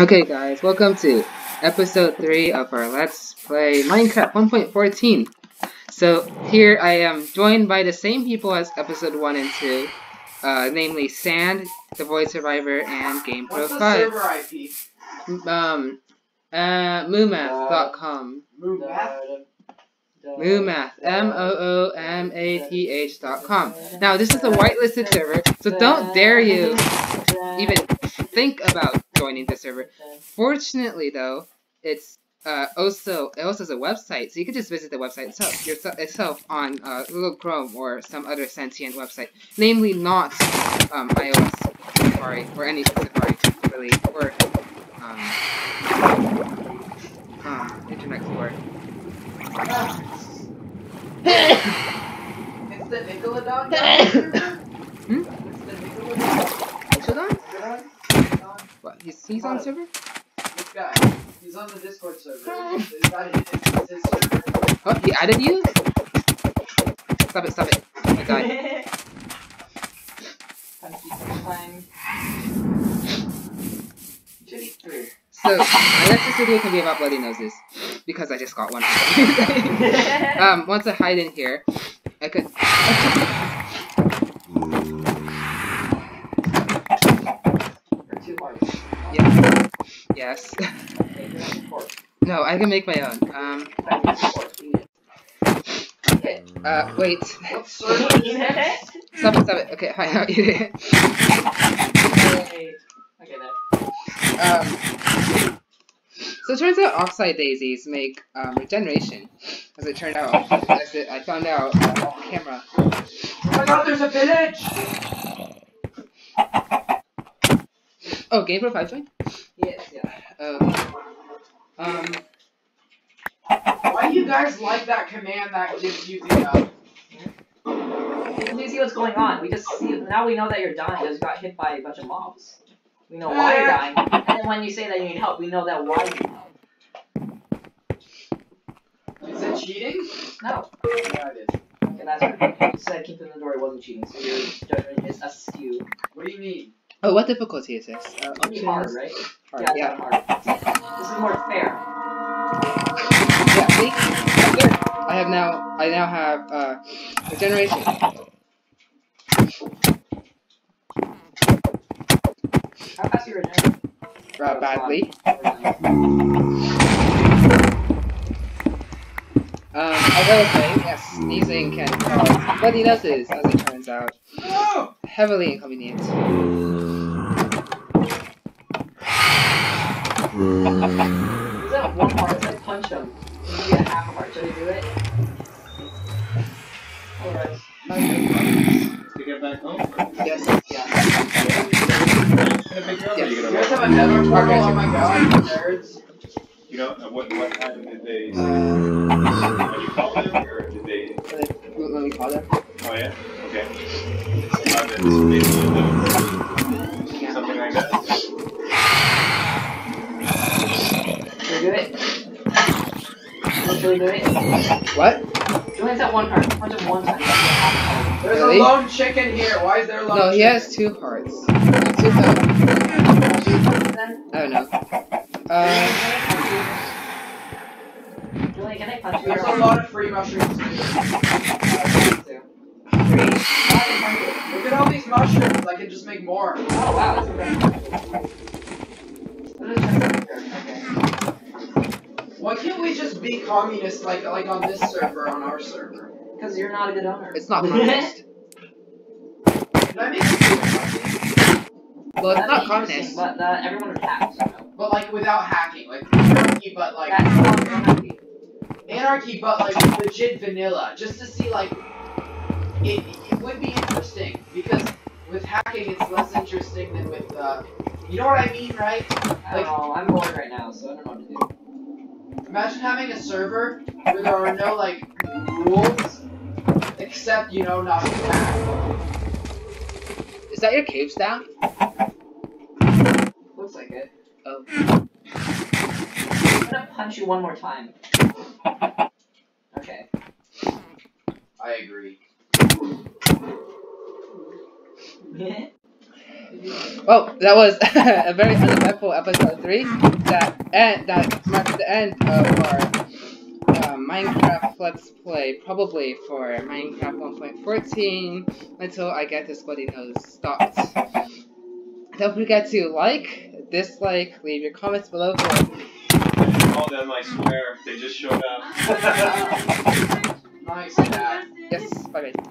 Okay guys, welcome to episode 3 of our Let's Play Minecraft 1.14. So here I am joined by the same people as episode 1 and 2, uh, namely Sand, The Void Survivor, and GamePro What's the 5. server IP? Um, uh, moomath.com. Moomath? Moomath, M-O-O-M-A-T-H dot com. Now this is a whitelisted server, so don't dare you even think about joining the server. Fortunately, though, it's uh, also it also has a website, so you can just visit the website itself yourself, itself on uh, Google Chrome or some other sentient website, namely not um, iOS Safari or any Safari really or um, um, Internet Explorer. It's the Nickelodeon guy server? Hmm? It's the Nickelodeon Nickelodeon? guy? What? He's, he's on server? This guy. He's on the Discord server. Is that his, is this his server? Oh, he added you? Stop it! Stop it! I died. So, I my next video can be about bloody noses. Because I just got one. um, once I hide in here, I could... yeah. Yes. no, I can make my own. Um, okay. Uh, wait. Stop it, stop it. Okay, fine, I'll eat it. Um, so it turns out oxeye daisies make um, regeneration. As it turned out, as it, I found out uh, off camera. Oh my god, there's a village! Oh, GamePro 5 joined? Yes, yeah. Um, um, Why do you guys like that command that gives you the, uh, We see what's going on. We just see now we know that you're dying because you got hit by a bunch of mobs. We know why you're dying, and then when you say that you need help, we know that why you need help. is it cheating? No, Yeah, it is. okay, that's right. You said keeping the door wasn't cheating, so your judgment is askew. What do you mean? Oh, what difficulty is this? Uh, It'd hard, right? Hard, yeah, yeah. hard. This is more fair. Yeah, see? I have now, I now have, uh, regeneration. How fast you regenerate? Uh, badly. Um, I will say, yes, sneezing can cause bloody noses, as it turns out. No! Heavily inconvenient. Is that one heart? Let's punch him. You get half a heart. Should we do it? Alright. To get back home? Yes, yeah. Gonna pick you up, or Yes. you You gonna guys wait? have another portal? Okay. Oh my god, you nerds. You know, uh, what, what time did they, are you calling them, or did they, Let let me call them. oh yeah, okay. Uh, then maybe we'll do Something like that. Should we do it? Should we do it? What? Do it that one heart. Punch him one time. There's Really? a lone chicken here. Why is there a lone No, chicken? he has two hearts. Two hearts. I don't know. Uh, Julie, can I punch? There's a lot of free mushrooms. Look at all these mushrooms. I can just make more. Oh wow, that's incredible. What is that? Okay. Why can't we just be communist like like on this server, on our server? Because you're not a good owner. it's not communist. Can I make Well, it's That'd not communist. But uh, everyone would hack, so. But like without hacking, like anarchy, but like That's not anarchy. but like legit vanilla, just to see like it. It would be interesting because with hacking, it's less interesting than with uh. You know what I mean, right? I don't know, I'm bored right now, so I don't know what to do. Imagine having a server where there are no like rules, except you know not to hack. Is that your cave staff? Looks like it. Oh. I'm gonna punch you one more time. Okay. I agree. Well, that was a very uneventful episode three. That and that marks the end of our uh, Minecraft Let's Play, probably for Minecraft 1.14 until I get this bloody nose stopped. Don't forget to like, dislike, leave your comments below. For Call them, I swear. They just showed up. Nice, Dad. yes, bye bye.